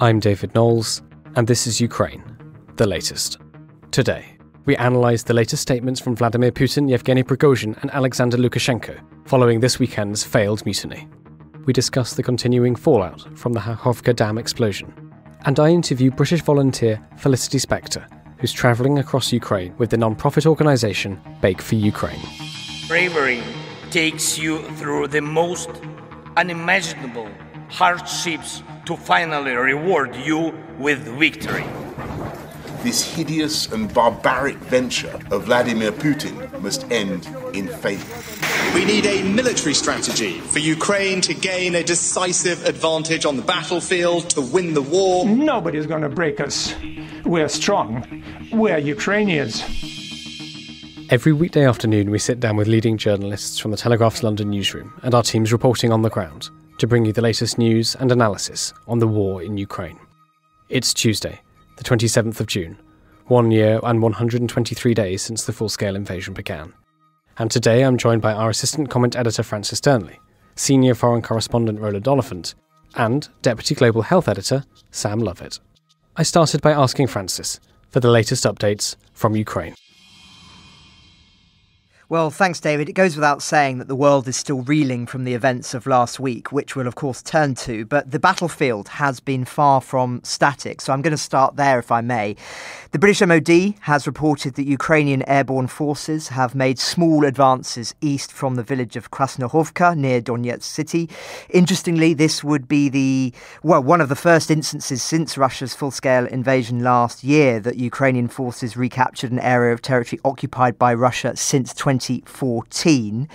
I'm David Knowles, and this is Ukraine, the latest. Today, we analyse the latest statements from Vladimir Putin, Yevgeny Prigozhin, and Alexander Lukashenko following this weekend's failed mutiny. We discuss the continuing fallout from the Kakhovka Dam explosion, and I interview British volunteer Felicity Spector, who's travelling across Ukraine with the non-profit organisation Bake for Ukraine. Bravery takes you through the most unimaginable hardships to finally reward you with victory. This hideous and barbaric venture of Vladimir Putin must end in failure. We need a military strategy for Ukraine to gain a decisive advantage on the battlefield, to win the war. Nobody's going to break us. We're strong. We're Ukrainians. Every weekday afternoon, we sit down with leading journalists from the Telegraph's London newsroom and our teams reporting on the ground to bring you the latest news and analysis on the war in Ukraine. It's Tuesday, the 27th of June, one year and 123 days since the full scale invasion began. And today I'm joined by our assistant comment editor Francis Dearnley, senior foreign correspondent Roland Oliphant, and deputy global health editor Sam Lovett. I started by asking Francis for the latest updates from Ukraine. Well, thanks, David. It goes without saying that the world is still reeling from the events of last week, which we'll, of course, turn to. But the battlefield has been far from static. So I'm going to start there, if I may. The British MOD has reported that Ukrainian airborne forces have made small advances east from the village of Krasnohorivka near Donetsk city. Interestingly, this would be the, well, one of the first instances since Russia's full scale invasion last year that Ukrainian forces recaptured an area of territory occupied by Russia since 2014.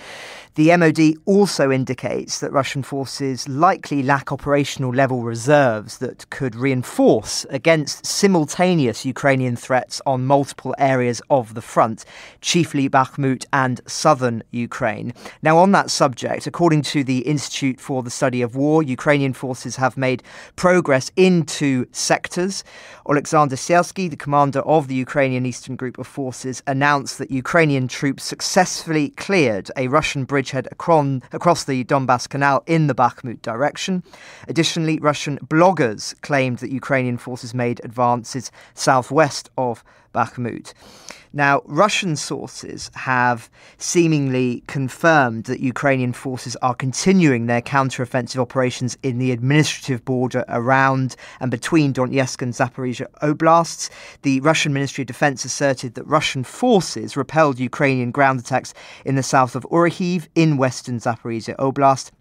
The MOD also indicates that Russian forces likely lack operational level reserves that could reinforce against simultaneous Ukrainian threats on multiple areas of the front, chiefly Bakhmut and southern Ukraine. Now, on that subject, according to the Institute for the Study of War, Ukrainian forces have made progress into sectors. Alexander Syrskyi, the commander of the Ukrainian Eastern Group of Forces, announced that Ukrainian troops successfully cleared a Russian bridgehead across the Donbass Canal in the Bakhmut direction. Additionally, Russian bloggers claimed that Ukrainian forces made advances southwest of Bakhmut. Now, Russian sources have seemingly confirmed that Ukrainian forces are continuing their counteroffensive operations in the administrative border around and between Donetsk and Zaporizhia oblasts. The Russian Ministry of Defense asserted that Russian forces repelled Ukrainian ground attacks in the south of Orikhiv in western Zaporizhia Oblast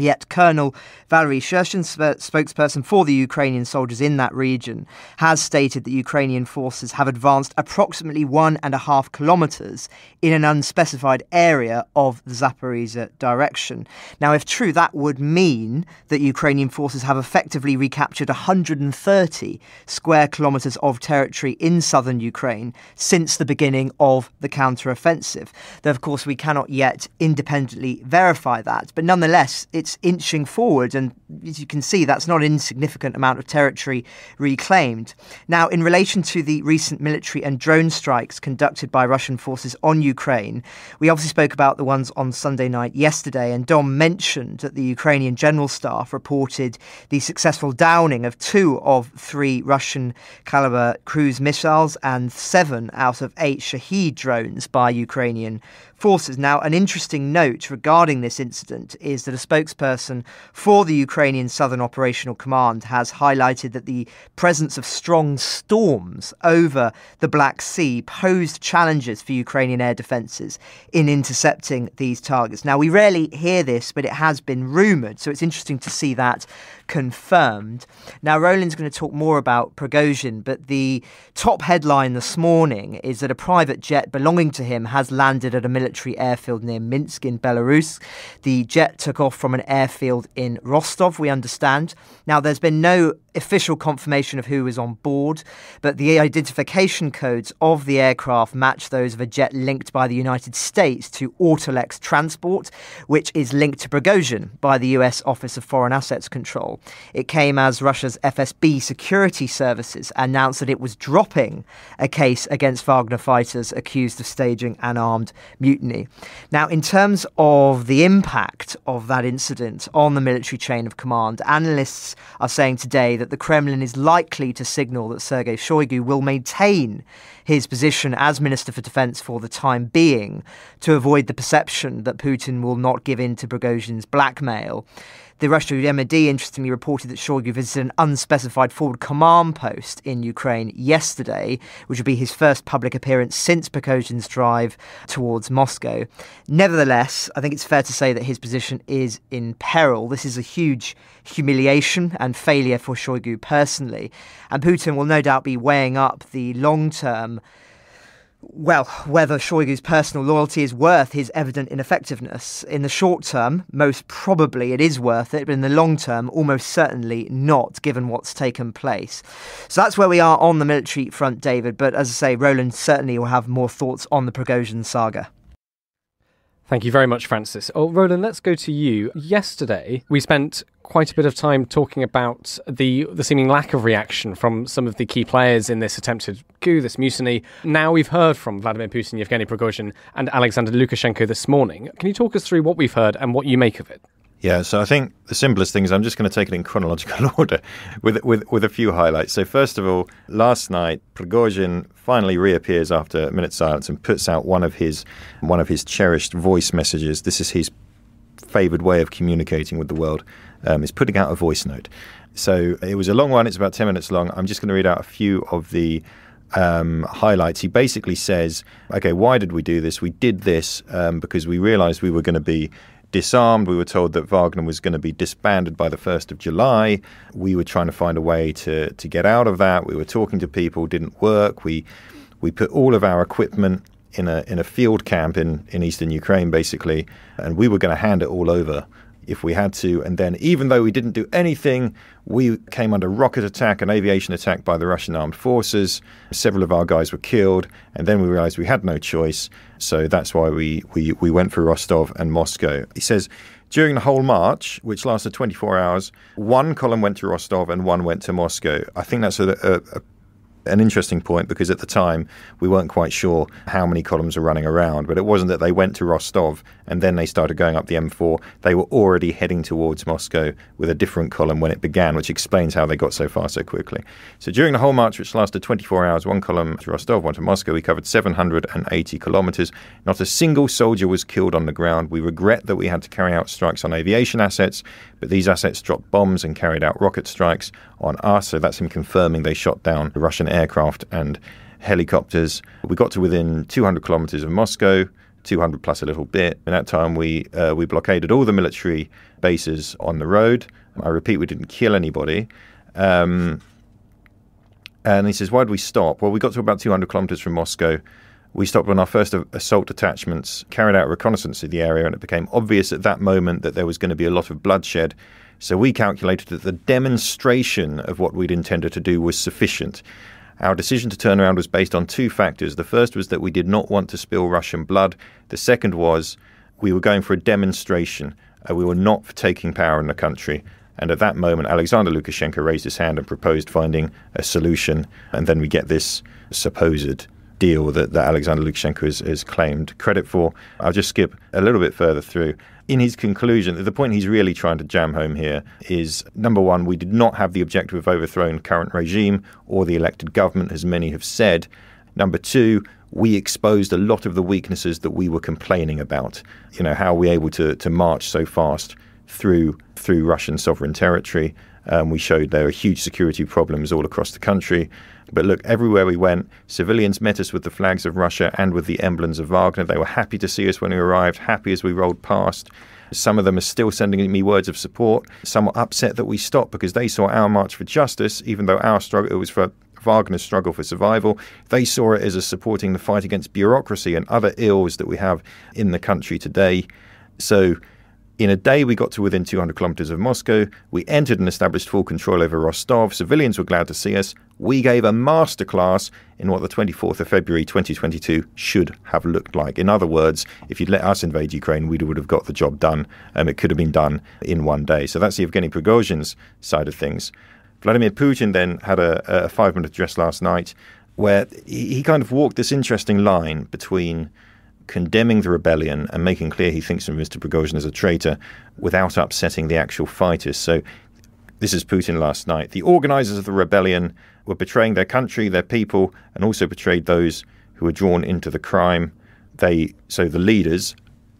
Yet Colonel Valery Shershin, spokesperson for the Ukrainian soldiers in that region, has stated that Ukrainian forces have advanced approximately one and a half kilometres in an unspecified area of the Zaporizhia direction. Now, if true, that would mean that Ukrainian forces have effectively recaptured 130 square kilometres of territory in southern Ukraine since the beginning of the counteroffensive. Though, of course, we cannot yet independently verify that, but nonetheless, it's inching forward, and as you can see, that's not an insignificant amount of territory reclaimed. Now, in relation to the recent military and drone strikes conducted by Russian forces on Ukraine, we obviously spoke about the ones on Sunday night yesterday, and Dom mentioned that the Ukrainian General Staff reported the successful downing of two of three Russian Kalibr cruise missiles and seven out of eight Shahed drones by Ukrainian forces. Now, an interesting note regarding this incident is that a spokesperson for the Ukrainian Southern Operational Command has highlighted that the presence of strong storms over the Black Sea posed challenges for Ukrainian air defences in intercepting these targets. Now, we rarely hear this, but it has been rumoured, so it's interesting to see that confirmed. Now, Roland's going to talk more about Prigozhin, but the top headline this morning is that a private jet belonging to him has landed at a military airfield near Minsk in Belarus. The jet took off from an airfield in Rostov, we understand. Now, there's been no official confirmation of who was on board, but the identification codes of the aircraft match those of a jet linked by the United States to Autolex Transport, which is linked to Prigozhin by the US Office of Foreign Assets Control. It came as Russia's FSB security services announced that it was dropping a case against Wagner fighters accused of staging an armed mutiny. Now, in terms of the impact of that incident on the military chain of command, analysts are saying today that the Kremlin is likely to signal that Sergei Shoigu will maintain his position as Minister for Defense for the time being to avoid the perception that Putin will not give in to Prigozhin's blackmail. The Russian MOD interestingly reported that Shoigu visited an unspecified forward command post in Ukraine yesterday, which would be his first public appearance since Prigozhin's drive towards Moscow. Nevertheless, I think it's fair to say that his position is in peril. This is a huge humiliation and failure for Shoigu personally, and Putin will no doubt be weighing up the long term well, whether Shoigu's personal loyalty is worth his evident ineffectiveness. In the short term, most probably it is worth it, but in the long term, almost certainly not, given what's taken place. So that's where we are on the military front, David. But as I say, Roland certainly will have more thoughts on the Prigozhin saga. Thank you very much, Francis. Oh, Roland, let's go to you. Yesterday, we spent quite a bit of time talking about the the seeming lack of reaction from some of the key players in this attempted coup, this mutiny. Now we've heard from Vladimir Putin, Yevgeny Prigozhin, and Alexander Lukashenko this morning. Can you talk us through what we've heard and what you make of it? Yeah, so I think the simplest thing is I'm just going to take it in chronological order with, with, with a few highlights. So, first of all, last night, Prigozhin finally reappears after a minute's silence and puts out one of his one of his cherished voice messages. This is his favored way of communicating with the world, um, is putting out a voice note. So, it was a long one, it's about 10 minutes long. I'm just going to read out a few of the um, highlights. He basically says, okay, why did we do this? We did this um, because we realized we were going to be disarmed. We were told that Wagner was going to be disbanded by the 1st of July. We were trying to find a way to, to get out of that. We were talking to people, didn't work. We, we put all of our equipment in a, in a field camp in, in eastern Ukraine, basically, and we were going to hand it all over if we had to. And then, even though we didn't do anything, we came under rocket attack and aviation attack by the Russian armed forces. Several of our guys were killed, and then we realized we had no choice. So that's why we, we, we went for Rostov and Moscow. He says, during the whole march, which lasted 24 hours, one column went to Rostov and one went to Moscow. I think that's a, a, a an interesting point because at the time we weren't quite sure how many columns were running around, but it wasn't that they went to Rostov and then they started going up the M4. They were already heading towards Moscow with a different column when it began, which explains how they got so far so quickly. So during the whole march, which lasted 24 hours, one column to Rostov, one to Moscow, we covered 780 kilometers. Not a single soldier was killed on the ground. We regret that we had to carry out strikes on aviation assets, but these assets dropped bombs and carried out rocket strikes on us. So that's him confirming they shot down Russian aircraft and helicopters. We got to within 200 kilometers of Moscow. 200 plus a little bit. In that time, we uh, we blockaded all the military bases on the road. I repeat, we didn't kill anybody. Um, and he says, why did we stop? Well, we got to about 200 kilometers from Moscow. We stopped when our first assault detachments carried out reconnaissance of the area, and it became obvious at that moment that there was going to be a lot of bloodshed. So we calculated that the demonstration of what we'd intended to do was sufficient. Our decision to turn around was based on two factors. The first was that we did not want to spill Russian blood. The second was we were going for a demonstration. Uh, we were not taking power in the country. And at that moment, Alexander Lukashenko raised his hand and proposed finding a solution. And then we get this supposed deal that, that Alexander Lukashenko has, has claimed credit for. I'll just skip a little bit further through in his conclusion, the point he's really trying to jam home here is number one, we did not have the objective of overthrowing current regime or the elected government, as many have said. Number two, we exposed a lot of the weaknesses that we were complaining about. You know, how are we able to, to march so fast through through Russian sovereign territory? Um, we showed there are huge security problems all across the country. But look, everywhere we went, civilians met us with the flags of Russia and with the emblems of Wagner. They were happy to see us when we arrived, happy as we rolled past. Some of them are still sending me words of support. Some were upset that we stopped because they saw our march for justice, even though our struggle was for Wagner's struggle for survival. They saw it as a supporting the fight against bureaucracy and other ills that we have in the country today. So in a day, we got to within 200 kilometers of Moscow. We entered and established full control over Rostov. Civilians were glad to see us. We gave a masterclass in what the 24th of February 2022 should have looked like. In other words, if you'd let us invade Ukraine, we would have got the job done. and it could have been done in one day. So that's Yevgeny Prigozhin's side of things. Vladimir Putin then had a, a five minute address last night where he, he kind of walked this interesting line between condemning the rebellion and making clear he thinks of Mr. Prigozhin as a traitor without upsetting the actual fighters. So This is Putin last night. The organizers of the rebellion were betraying their country, their people, and also betrayed those who were drawn into the crime. They so the leaders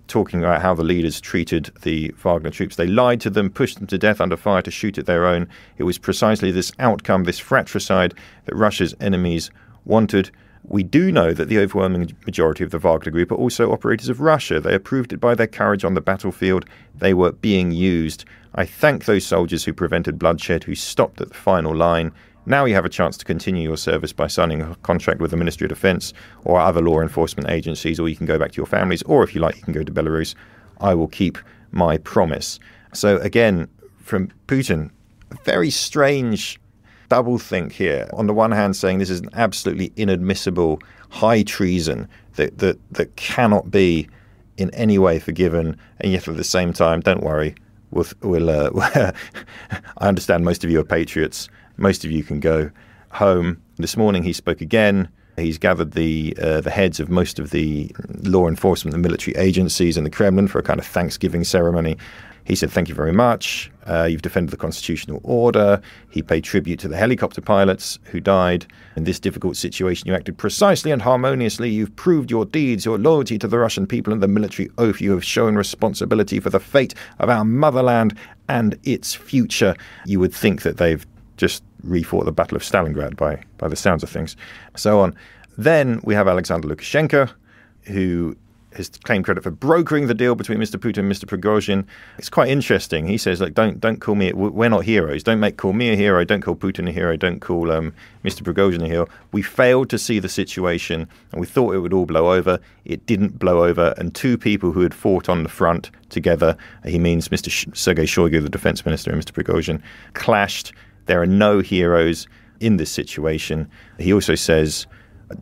talking about how the leaders treated the Wagner troops. They lied to them, pushed them to death under fire to shoot at their own. It was precisely this outcome, this fratricide, that Russia's enemies wanted. We do know that the overwhelming majority of the Wagner Group are also operators of Russia. They approved it by their courage on the battlefield. They were being used. I thank those soldiers who prevented bloodshed, who stopped at the final line. Now you have a chance to continue your service by signing a contract with the Ministry of Defense or other law enforcement agencies, or you can go back to your families, or if you like, you can go to Belarus. I will keep my promise. So, again, from Putin, a very strange double think here. On the one hand, saying this is an absolutely inadmissible high treason that, that, that cannot be in any way forgiven, and yet at the same time, don't worry, we'll, we'll uh, I understand most of you are patriots. Most of you can go home. This morning he spoke again. He's gathered the uh, the heads of most of the law enforcement the military agencies and the Kremlin for a kind of Thanksgiving ceremony. He said, Thank you very much. Uh, you've defended the constitutional order. He paid tribute to the helicopter pilots who died. In this difficult situation, you acted precisely and harmoniously. You've proved your deeds, your loyalty to the Russian people and the military oath. You have shown responsibility for the fate of our motherland and its future. You would think that they've just refought the Battle of Stalingrad by, by the sounds of things. So on. Then we have Alexander Lukashenko, who has claimed credit for brokering the deal between Mr. Putin and Mr. Prigozhin. It's quite interesting. He says, "Like, don't don't call me. We're not heroes. Don't make call me a hero. Don't call Putin a hero. Don't call um, Mr. Prigozhin a hero. We failed to see the situation, and we thought it would all blow over. It didn't blow over. And two people who had fought on the front together, he means Mr. Sergei Shoigu, the defense minister, and Mr. Prigozhin, clashed." There are no heroes in this situation. He also says,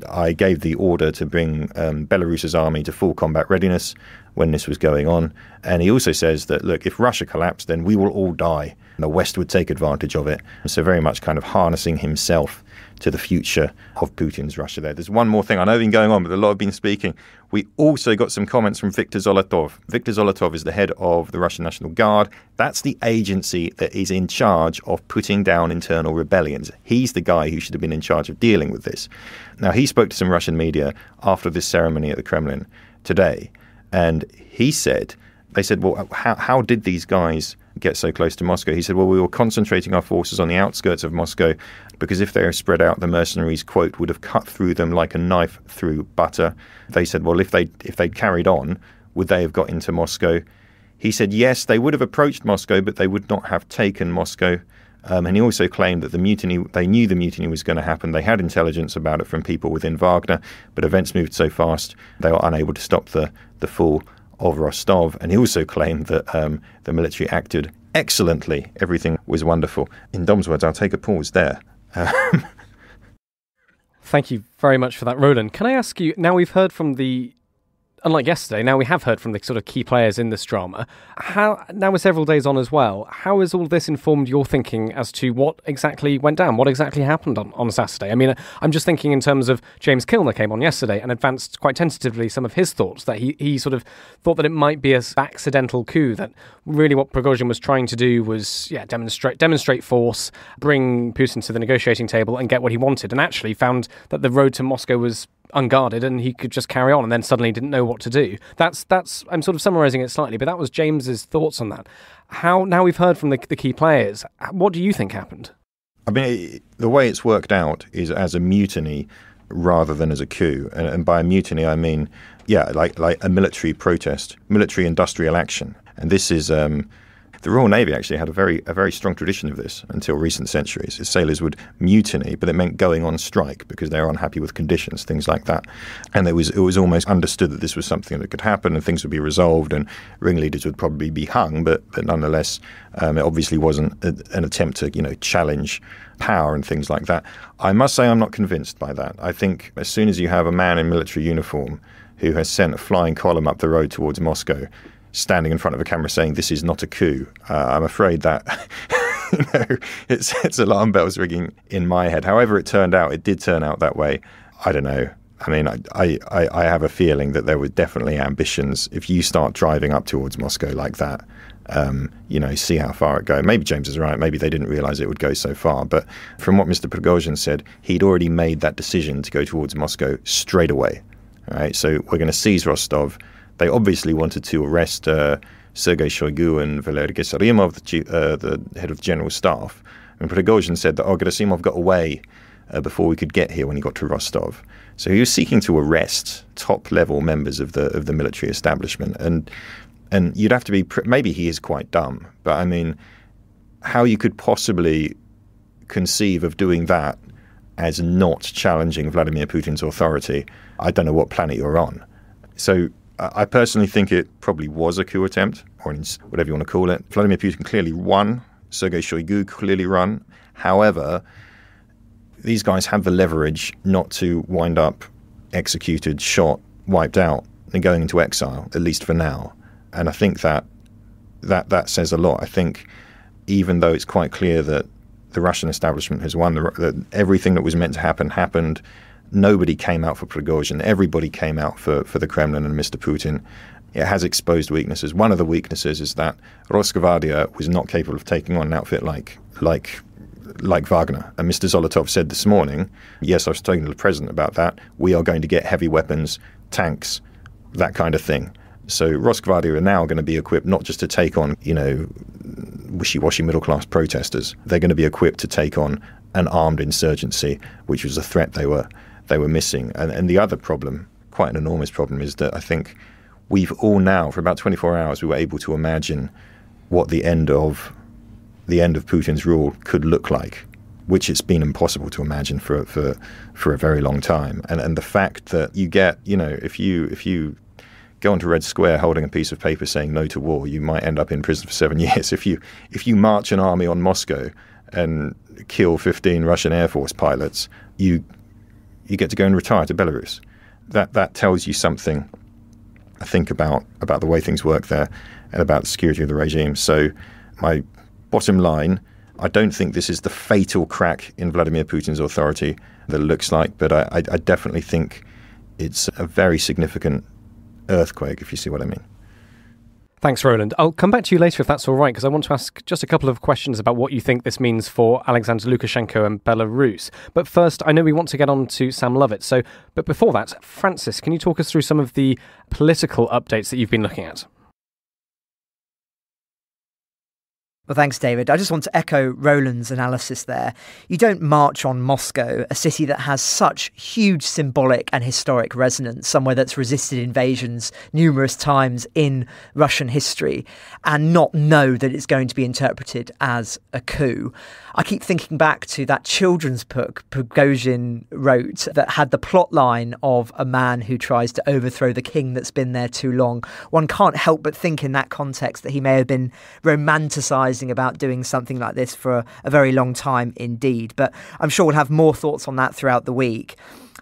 I gave the order to bring um, Belarus's army to full combat readiness when this was going on. And he also says that, look, if Russia collapsed, then we will all die. The West would take advantage of it. So, very much kind of harnessing himself to the future of Putin's Russia there. There's one more thing. I know been going on, but a lot have been speaking. We also got some comments from Viktor Zolotov. Viktor Zolotov is the head of the Russian National Guard. That's the agency that is in charge of putting down internal rebellions. He's the guy who should have been in charge of dealing with this. Now, he spoke to some Russian media after this ceremony at the Kremlin today, and he said, they said, well, how, how did these guys get so close to Moscow? He said, well, we were concentrating our forces on the outskirts of Moscow because if they were spread out, the mercenaries, quote, would have cut through them like a knife through butter. They said, well, if they if they'd carried on, would they have got into Moscow? He said, yes, they would have approached Moscow, but they would not have taken Moscow. Um, and he also claimed that the mutiny, they knew the mutiny was going to happen. They had intelligence about it from people within Wagner, but events moved so fast they were unable to stop the, the fall of Rostov. And he also claimed that um, the military acted excellently. Everything was wonderful. In Dom's words, I'll take a pause there. Um, Thank you very much for that, Roland. Can I ask you now we've heard from the unlike yesterday, now we have heard from the sort of key players in this drama. How now we're several days on as well. How has all this informed your thinking as to what exactly went down? What exactly happened on, on Saturday? I mean, I'm just thinking in terms of James Kilner came on yesterday and advanced quite tentatively some of his thoughts that he, he sort of thought that it might be a accidental coup that really what Prigozhin was trying to do was yeah demonstrate demonstrate force, bring Putin to the negotiating table and get what he wanted, and actually found that the road to Moscow was unguarded and he could just carry on and then suddenly didn't know what to do. That's that's I'm sort of summarizing it slightly, but that was James's thoughts on that. How now we've heard from the, the key players. What do you think happened? I mean, the way it's worked out is as a mutiny rather than as a coup, and, and by a mutiny I mean, yeah, like like a military protest, military industrial action, and this is. Um, the Royal Navy actually had a very a very strong tradition of this until recent centuries. Sailors would mutiny, but it meant going on strike because they were unhappy with conditions, things like that. And it was it was almost understood that this was something that could happen and things would be resolved and ringleaders would probably be hung. But but nonetheless, um, it obviously wasn't a, an attempt to you know challenge power and things like that. I must say I'm not convinced by that. I think as soon as you have a man in military uniform who has sent a flying column up the road towards Moscow standing in front of a camera saying this is not a coup. Uh, I'm afraid that you know it sets alarm bells ringing in my head. However, it turned out, it did turn out that way. I don't know. I mean, I, I, I have a feeling that there were definitely ambitions. If you start driving up towards Moscow like that, um, you know, see how far it goes. Maybe James is right. Maybe they didn't realize it would go so far. But from what Mr. Prigozhin said, he'd already made that decision to go towards Moscow straight away. Right. So we're going to seize Rostov. They obviously wanted to arrest uh, Sergei Shoigu and Valery Gerasimov, the, uh, the head of general staff. And Prigozhin said that oh, Gerasimov got away uh, before we could get here when he got to Rostov. So he was seeking to arrest top level members of the of the military establishment, and and you'd have to be maybe he is quite dumb, but I mean, how you could possibly conceive of doing that as not challenging Vladimir Putin's authority, I don't know what planet you're on. So I personally think it probably was a coup attempt, or whatever you want to call it. Vladimir Putin clearly won. Sergei Shoigu clearly won. However, these guys have the leverage not to wind up executed, shot, wiped out, and going into exile, at least for now. And I think that that that says a lot. I think even though it's quite clear that the Russian establishment has won, that everything that was meant to happen happened. Nobody came out for Prigozhin. Everybody came out for, for the Kremlin and Mr. Putin. It has exposed weaknesses. One of the weaknesses is that Rosgvardia was not capable of taking on an outfit like like like Wagner. And Mr. Zolotov said this morning, yes, I was talking to the president about that. We are going to get heavy weapons, tanks, that kind of thing. So Rosgvardia are now going to be equipped not just to take on, you know, wishy-washy middle-class protesters. They're going to be equipped to take on an armed insurgency, which was a threat they were they were missing. And, and the other problem, quite an enormous problem, is that I think we've all now, for about 24 hours, we were able to imagine what the end of the end of Putin's rule could look like, which it's been impossible to imagine for for for a very long time. And and the fact that you get, you know, if you if you go onto Red Square holding a piece of paper saying no to war, you might end up in prison for seven years. If you if you march an army on Moscow and kill 15 Russian Air Force pilots, you you get to go and retire to Belarus. That that tells you something, I think, about about the way things work there and about the security of the regime. So my bottom line, I don't think this is the fatal crack in Vladimir Putin's authority that it looks like, but I, I, I definitely think it's a very significant earthquake, if you see what I mean. Thanks, Roland. I'll come back to you later if that's all right, because I want to ask just a couple of questions about what you think this means for Alexander Lukashenko and Belarus. But first, I know we want to get on to Sam Lovett. So, but before that, Francis, can you talk us through some of the political updates that you've been looking at? Well, thanks, David. I just want to echo Roland's analysis there. You don't march on Moscow, a city that has such huge symbolic and historic resonance, somewhere that's resisted invasions numerous times in Russian history, and not know that it's going to be interpreted as a coup. I keep thinking back to that children's book Prigozhin wrote that had the plot line of a man who tries to overthrow the king that's been there too long. One can't help but think in that context that he may have been romanticized about doing something like this for a, a very long time indeed. But I'm sure we'll have more thoughts on that throughout the week.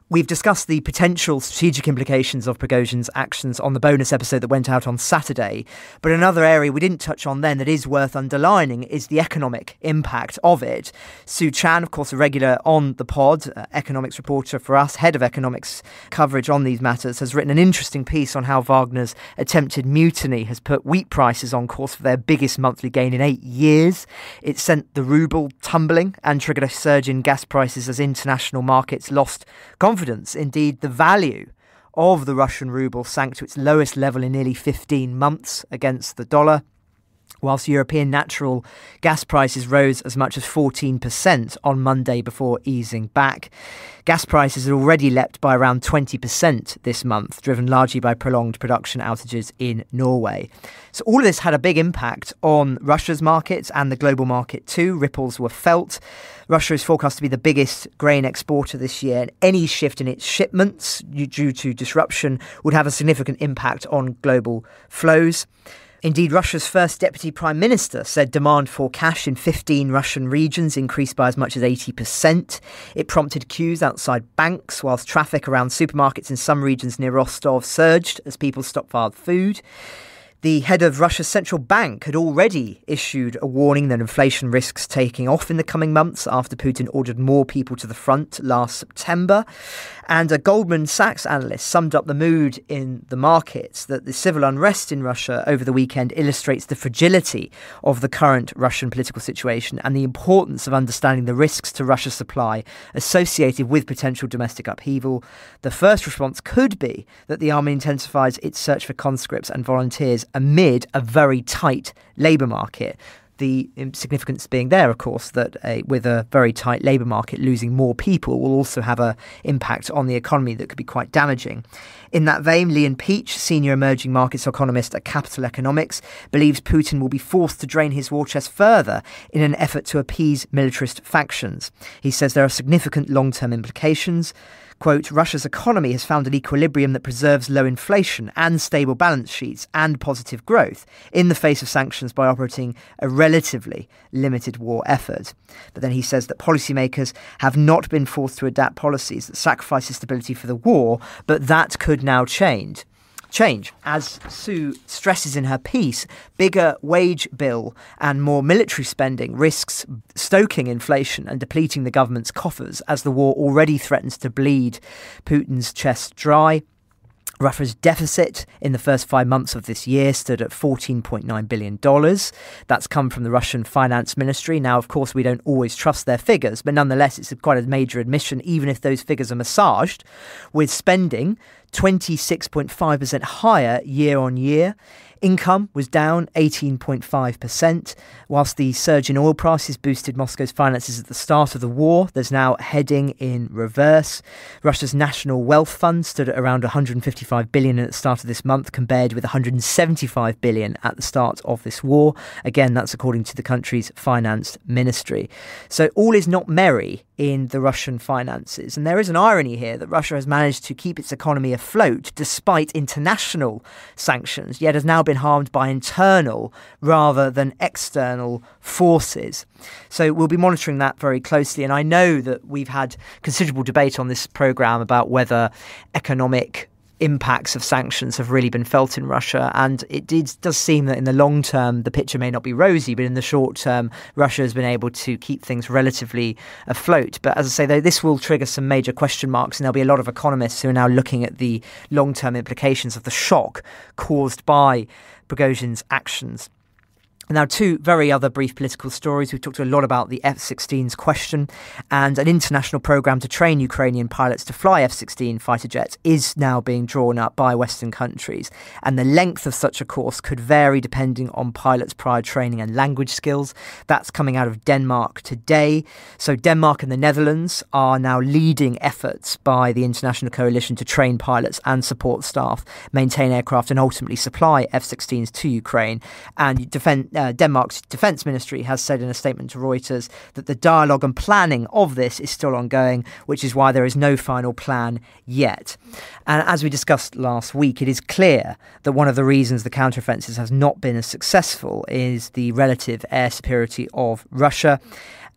We've discussed the potential strategic implications of Prigozhin's actions on the bonus episode that went out on Saturday. But another area we didn't touch on then that is worth underlining is the economic impact of it. Szu Chan, of course, a regular on the pod, uh, economics reporter for us, head of economics coverage on these matters, has written an interesting piece on how Wagner's attempted mutiny has put wheat prices on course for their biggest monthly gain in eight years. It sent the ruble tumbling and triggered a surge in gas prices as international markets lost confidence confidence. Indeed, the value of the Russian ruble sank to its lowest level in nearly 15 months against the dollar whilst European natural gas prices rose as much as 14% on Monday before easing back. Gas prices had already leapt by around 20% this month, driven largely by prolonged production outages in Norway. So, all of this had a big impact on Russia's markets and the global market too. Ripples were felt. Russia is forecast to be the biggest grain exporter this year, and any shift in its shipments due to disruption would have a significant impact on global flows. Indeed, Russia's first deputy prime minister said demand for cash in 15 Russian regions increased by as much as 80%. It prompted queues outside banks, whilst traffic around supermarkets in some regions near Rostov surged as people stockpiled food. The head of Russia's central bank had already issued a warning that inflation risks taking off in the coming months after Putin ordered more people to the front last September. And a Goldman Sachs analyst summed up the mood in the markets that the civil unrest in Russia over the weekend illustrates the fragility of the current Russian political situation and the importance of understanding the risks to Russia's supply associated with potential domestic upheaval. The first response could be that the army intensifies its search for conscripts and volunteers amid a very tight labour market the significance being there, of course, that a, with a very tight labour market, losing more people will also have an impact on the economy that could be quite damaging. In that vein, Liam Peach, senior emerging markets economist at Capital Economics, believes Putin will be forced to drain his war chest further in an effort to appease militarist factions. He says there are significant long term implications. Quote, Russia's economy has found an equilibrium that preserves low inflation and stable balance sheets and positive growth in the face of sanctions by operating a relatively limited war effort. But then he says that policymakers have not been forced to adapt policies that sacrifice stability for the war, but that could now change change. As Szu stresses in her piece, bigger wage bill and more military spending risks stoking inflation and depleting the government's coffers as the war already threatens to bleed Putin's chest dry. Russia's deficit in the first five months of this year stood at $14.9 billion. That's come from the Russian finance ministry. Now, of course, we don't always trust their figures, but nonetheless, it's quite a major admission, even if those figures are massaged, with spending 26.5% higher year on year. Income was down 18.5%, whilst the surge in oil prices boosted Moscow's finances at the start of the war. There's now heading in reverse. Russia's national wealth fund stood at around 155 billion at the start of this month, compared with 175 billion at the start of this war. Again, that's according to the country's finance ministry. So all is not merry in the Russian finances. And there is an irony here that Russia has managed to keep its economy afloat despite international sanctions, yet has now been harmed by internal rather than external forces. So we'll be monitoring that very closely. And I know that we've had considerable debate on this programme about whether economic impacts of sanctions have really been felt in Russia. And it did, does seem that in the long term, the picture may not be rosy, but in the short term, Russia has been able to keep things relatively afloat. But as I say, though, this will trigger some major question marks, and there'll be a lot of economists who are now looking at the long term implications of the shock caused by Prigozhin's actions. Now, two very other brief political stories. We've talked a lot about the F 16's question, and an international program to train Ukrainian pilots to fly F 16 fighter jets is now being drawn up by Western countries. And the length of such a course could vary depending on pilots' prior training and language skills. That's coming out of Denmark today. So, Denmark and the Netherlands are now leading efforts by the international coalition to train pilots and support staff, maintain aircraft, and ultimately supply F 16s to Ukraine and defend uh, Denmark's defence ministry has said in a statement to Reuters that the dialogue and planning of this is still ongoing, which is why there is no final plan yet. And as we discussed last week, it is clear that one of the reasons the counteroffensive has not been as successful is the relative air superiority of Russia.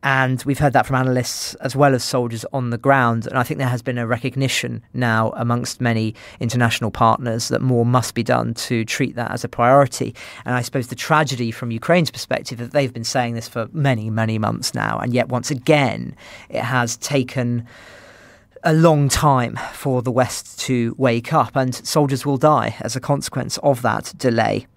And we've heard that from analysts as well as soldiers on the ground. And I think there has been a recognition now amongst many international partners that more must be done to treat that as a priority. And I suppose the tragedy from Ukraine's perspective that they've been saying this for many, many months now. And yet, once again, it has taken a long time for the West to wake up, and soldiers will die as a consequence of that delay.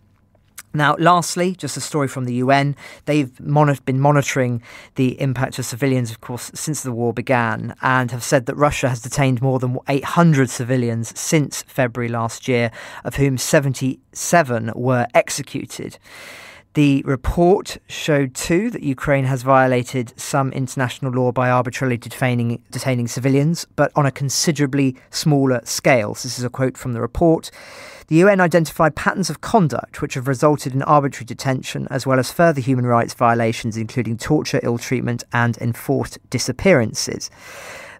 Now, lastly, just a story from the UN. They've mon- been monitoring the impact of civilians, of course, since the war began, and have said that Russia has detained more than 800 civilians since February last year, of whom 77 were executed. The report showed too that Ukraine has violated some international law by arbitrarily detaining, detaining civilians, but on a considerably smaller scale. So this is a quote from the report. The UN identified patterns of conduct which have resulted in arbitrary detention, as well as further human rights violations, including torture, ill treatment, and enforced disappearances.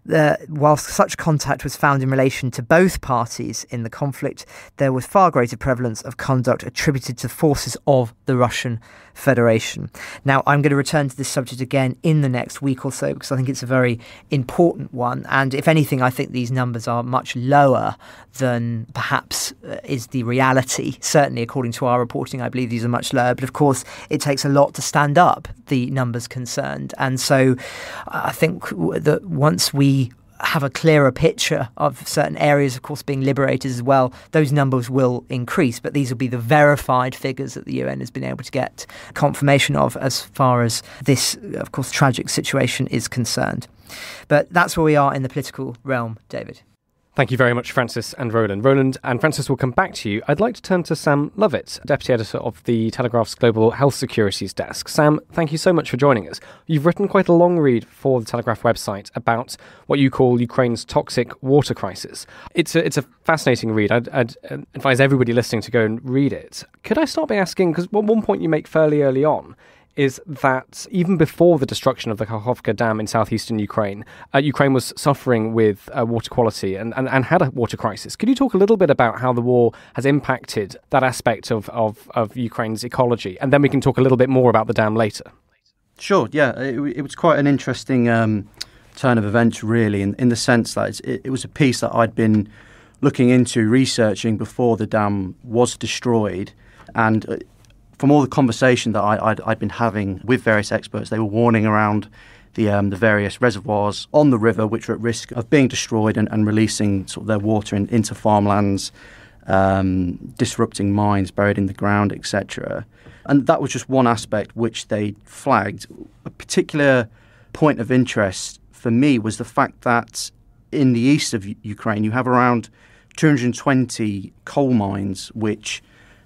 Whilst such contact was found in relation to both parties in the conflict, there was far greater prevalence of conduct attributed to forces of the Russian Federation. Now, I'm going to return to this subject again in the next week or so because I think it's a very important one. And if anything, I think these numbers are much lower than perhaps uh, is the reality. Certainly, according to our reporting, I believe these are much lower. But of course, it takes a lot to stand up the numbers concerned. And so I think that once we have a clearer picture of certain areas, of course, being liberated as well, those numbers will increase. But these will be the verified figures that the UN has been able to get confirmation of as far as this, of course, tragic situation is concerned. But that's where we are in the political realm, David. Thank you very much, Francis and Roland. Roland and Francis will come back to you. I'd like to turn to Sam Lovett, Deputy Editor of the Telegraph's Global Health Securities Desk. Sam, thank you so much for joining us. You've written quite a long read for the Telegraph website about what you call Ukraine's toxic water crisis. It's a, it's a fascinating read. I'd, I'd uh, advise everybody listening to go and read it. Could I start by asking, because one point you make fairly early on is that even before the destruction of the Kakhovka Dam in southeastern Ukraine, uh, Ukraine was suffering with uh, water quality and, and, and had a water crisis. Could you talk a little bit about how the war has impacted that aspect of, of, of Ukraine's ecology? And then we can talk a little bit more about the dam later. Sure, yeah. It, it was quite an interesting um, turn of events, really, in, in the sense that it, it was a piece that I'd been looking into, researching before the dam was destroyed. And uh, from all the conversation that I, I'd, I'd been having with various experts, they were warning around the um, the various reservoirs on the river which were at risk of being destroyed and, and releasing sort of their water in, into farmlands, um, disrupting mines buried in the ground, etc. And that was just one aspect which they flagged. A particular point of interest for me was the fact that in the east of Ukraine you have around 220 coal mines which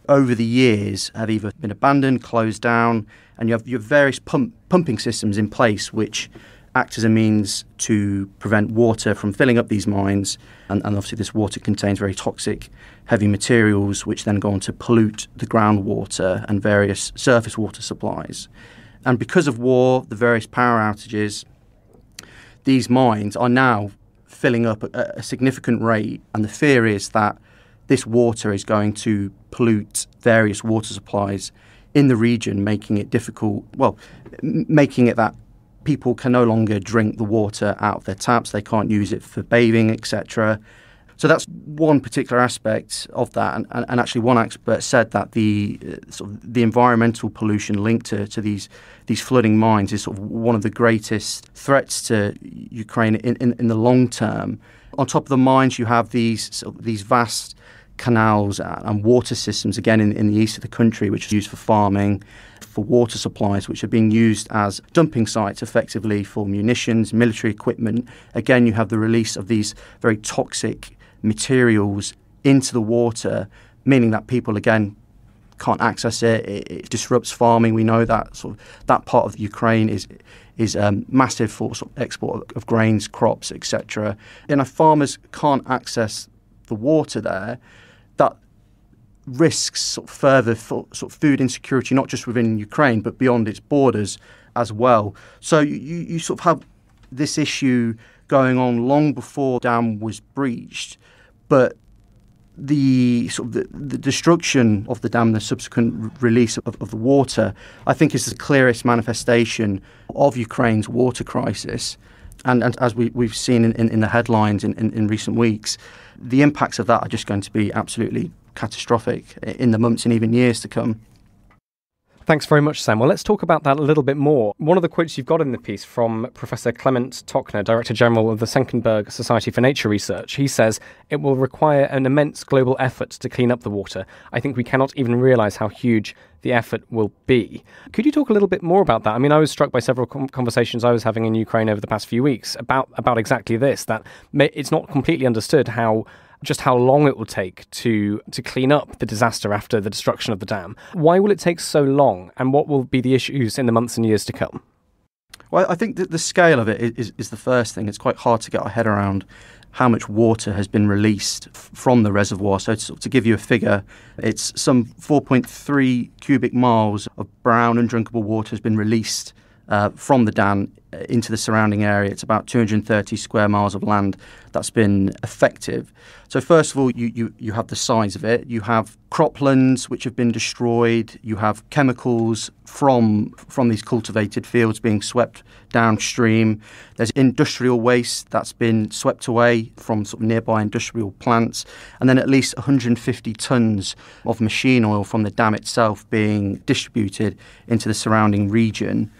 over the years have either been abandoned, closed down, and you have, you have various pump, pumping systems in place which act as a means to prevent water from filling up these mines. And, and, obviously, this water contains very toxic, heavy materials, which then go on to pollute the groundwater and various surface water supplies. And because of war, the various power outages, these mines are now filling up at a significant rate. And the fear is that this water is going to pollute various water supplies in the region, making it difficult, well, making it that people can no longer drink the water out of their taps, they can't use it for bathing, etc. So that's one particular aspect of that, and, and, and actually, one expert said that the uh, sort of the environmental pollution linked to, to these these flooding mines is sort of one of the greatest threats to Ukraine in, in, in the long term. On top of the mines, you have these sort of, these vast canals and water systems, again in, in the east of the country, which are used for farming, for water supplies, which are being used as dumping sites effectively for munitions, military equipment. Again, you have the release of these very toxic materials into the water, meaning that people, again, can't access it. It, it disrupts farming. We know that sort of that part of Ukraine is is um, massive for sort of export of grains, crops, etc. And if farmers can't access the water there, that risks sort of further sort of food insecurity, not just within Ukraine, but beyond its borders as well. So you, you sort of have this issue going on long before dam was breached, but the sort of the, the, destruction of the dam, the subsequent release of, of, the water, I think is the clearest manifestation of Ukraine's water crisis. And, and as we, we've seen in, in, in the headlines in, in, in recent weeks, the impacts of that are just going to be absolutely catastrophic in the months and even years to come. Thanks very much, Sam. Well, let's talk about that a little bit more. One of the quotes you've got in the piece from Professor Klement Tockner, Director General of the Senckenberg Society for Nature Research, he says it will require an immense global effort to clean up the water. I think we cannot even realize how huge the effort will be. Could you talk a little bit more about that? I mean, I was struck by several conversations I was having in Ukraine over the past few weeks about about exactly this. That it's not completely understood how just how long it will take to to clean up the disaster after the destruction of the dam. Why will it take so long, and what will be the issues in the months and years to come? Well, I think that the scale of it is, is the first thing. It's quite hard to get our head around how much water has been released f- from the reservoir. So, to, to, give you a figure, it's some 4.3 cubic miles of brown undrinkable water has been released uh, from the dam into the surrounding area. It's about 230 square miles of land that's been effective. So, first of all, you, you, you have the size of it. You have croplands which have been destroyed. You have chemicals from, from these cultivated fields being swept downstream. There's industrial waste that's been swept away from sort of nearby industrial plants. And then at least 150 tonnes of machine oil from the dam itself being distributed into the surrounding region.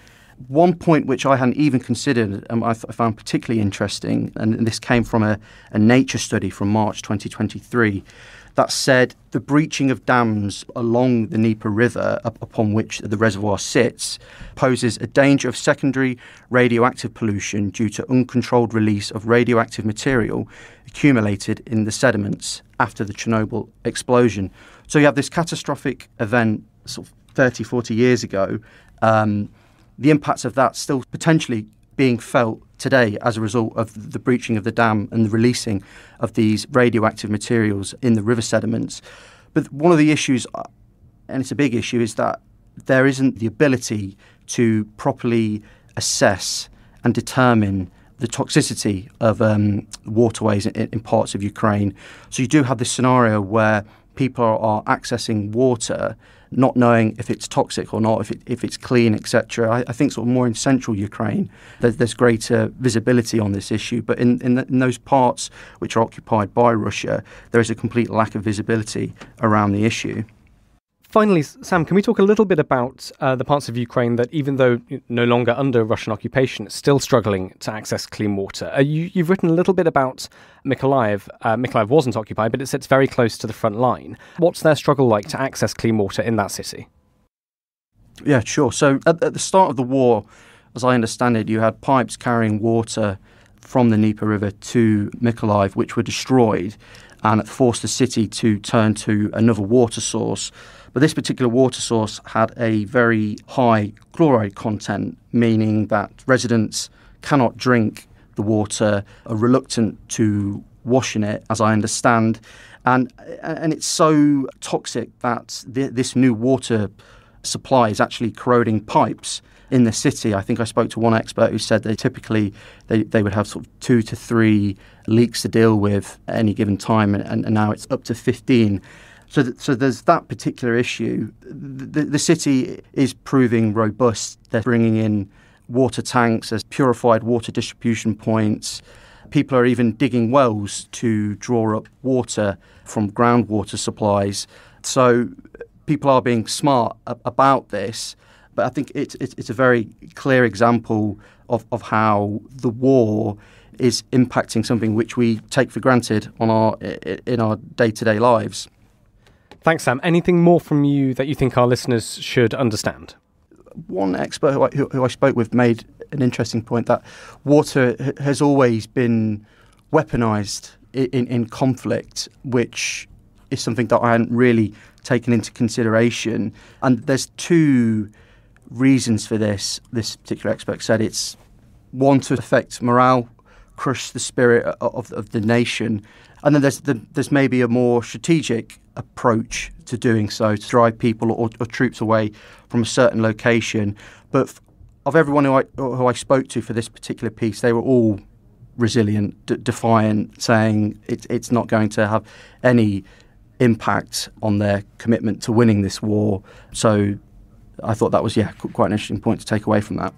One point which I hadn't even considered, um, I, th- I, found particularly interesting, and, and this came from a, a Nature study from March 2023, that said the breaching of dams along the Dnieper River, up upon which the reservoir sits, poses a danger of secondary radioactive pollution due to uncontrolled release of radioactive material accumulated in the sediments after the Chernobyl explosion. So you have this catastrophic event sort of 30, 40 years ago. Um, the impacts of that still potentially being felt today as a result of the breaching of the dam and the releasing of these radioactive materials in the river sediments. But one of the issues, uh, and it's a big issue, is that there isn't the ability to properly assess and determine the toxicity of um, waterways in, in, parts of Ukraine. So you do have this scenario where people are, are accessing water not knowing if it's toxic or not, if, it, if it's clean, etc. I, I, think sort of more in central Ukraine, there's, there's greater visibility on this issue. But in, in, the, in, those parts which are occupied by Russia, there is a complete lack of visibility around the issue. Finally, Sam, can we talk a little bit about uh, the parts of Ukraine that, even though no longer under Russian occupation, still struggling to access clean water? Uh, you, have written a little bit about Mykolaiv. Uh, Mykolaiv wasn't occupied, but it sits very close to the front line. What's their struggle like to access clean water in that city? Yeah, sure. So at, at the start of the war, as I understand it, you had pipes carrying water from the Dnieper River to Mykolaiv, which were destroyed and it forced the city to turn to another water source. But this particular water source had a very high chloride content, meaning that residents cannot drink the water, are reluctant to wash in it, as I understand. And, and it's so toxic that the, this new water supply is actually corroding pipes in the city. I think I spoke to one expert who said they typically they, they would have sort of two to three leaks to deal with at any given time, and, and now it's up to 15. So, th- so there's that particular issue. The, the city is proving robust. They're bringing in water tanks, as purified water distribution points. People are even digging wells to draw up water from groundwater supplies. So people are being smart about this. But I think it's, it's, it's a very clear example of, of how the war is impacting something which we take for granted on our in our day to day lives. Thanks, Sam. Anything more from you that you think our listeners should understand? One expert who I, who, who I spoke with made an interesting point that water h- has always been weaponized in, in conflict, which is something that I hadn't really taken into consideration. And there's two reasons for this. This particular expert said it's one to affect morale, crush the spirit of, of the nation, and then there's the, there's maybe a more strategic approach to doing so to drive people or, or troops away from a certain location. But f- of everyone who I, who I spoke to for this particular piece, they were all resilient, d- defiant, saying it, it's not going to have any impact on their commitment to winning this war. So I thought that was, yeah, quite an interesting point to take away from that.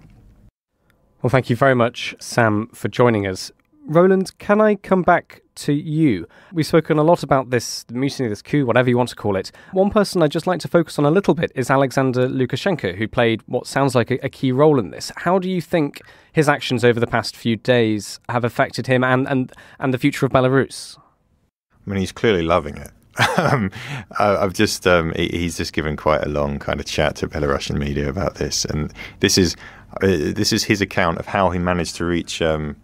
Well, thank you very much, Sam, for joining us. Roland, can I come back to you? We've spoken a lot about this mutiny, this coup, whatever you want to call it. One person I'd just like to focus on a little bit is Alexander Lukashenko, who played what sounds like a, a key role in this. How do you think his actions over the past few days have affected him and, and, and the future of Belarus? I mean, he's clearly loving it. um, I've just um, he's just given quite a long kind of chat to Belarusian media about this, and this is uh, this is his account of how he managed to reach um,